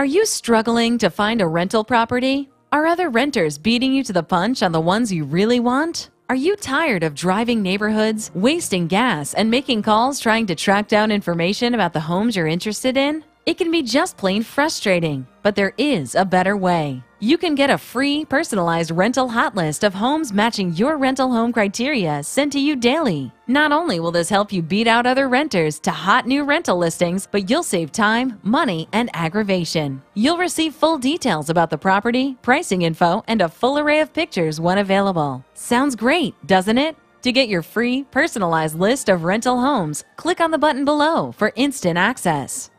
Are you struggling to find a rental property? Are other renters beating you to the punch on the ones you really want? Are you tired of driving neighborhoods, wasting gas, and making calls trying to track down information about the homes you're interested in? It can be just plain frustrating, but there is a better way. You can get a free, personalized rental hot list of homes matching your rental home criteria sent to you daily. Not only will this help you beat out other renters to hot new rental listings, but you'll save time, money, and aggravation. You'll receive full details about the property, pricing info, and a full array of pictures when available. Sounds great, doesn't it? To get your free, personalized list of rental homes, click on the button below for instant access.